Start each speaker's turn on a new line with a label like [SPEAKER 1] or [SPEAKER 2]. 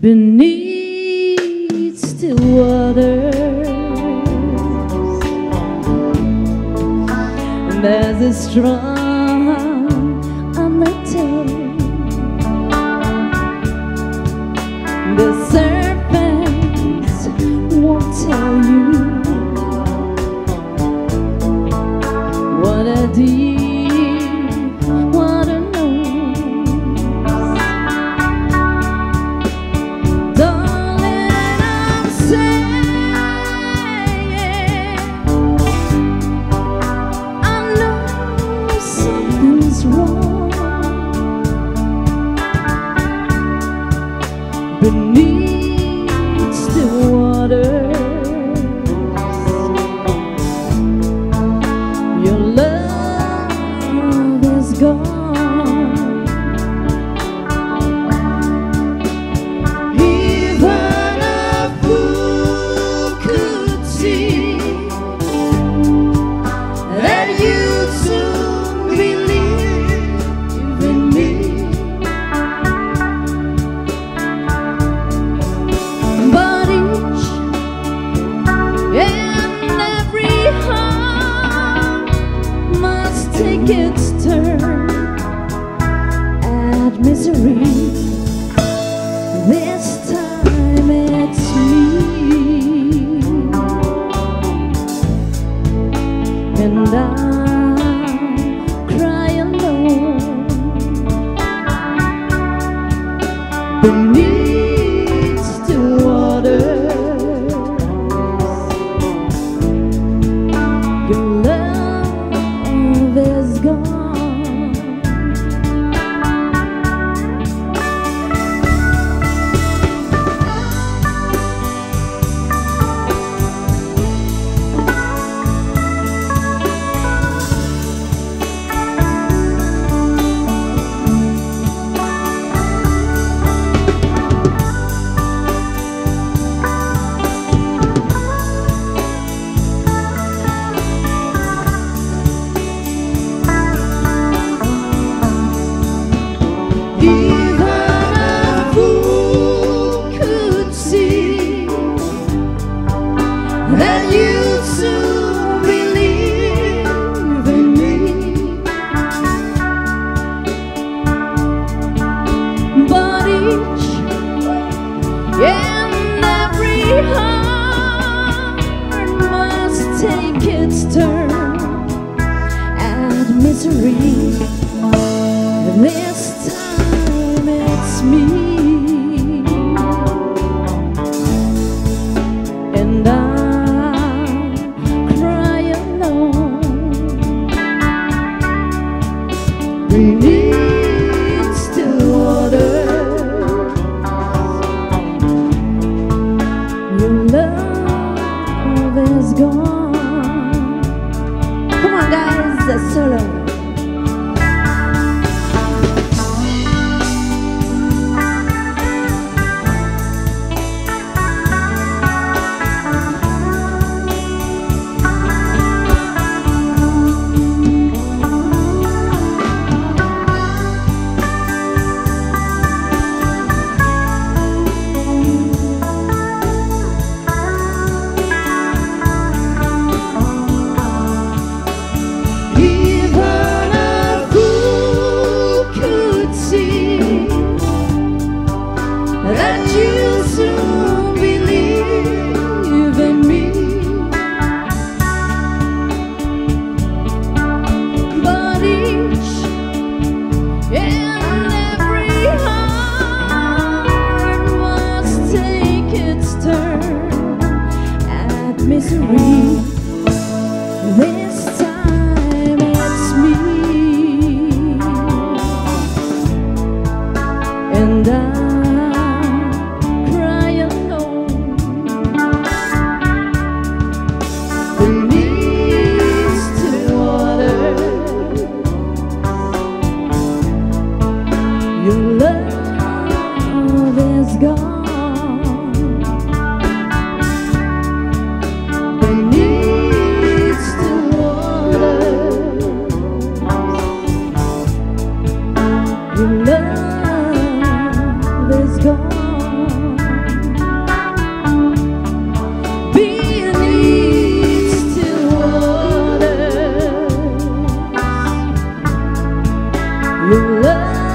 [SPEAKER 1] beneath still waters. And there's a strong on the tail. The serpents won't tell you what a deep. It's turn at misery. This time it's me, and I cry alone beneath. gone. And every heart must take its turn at misery. misery. 无论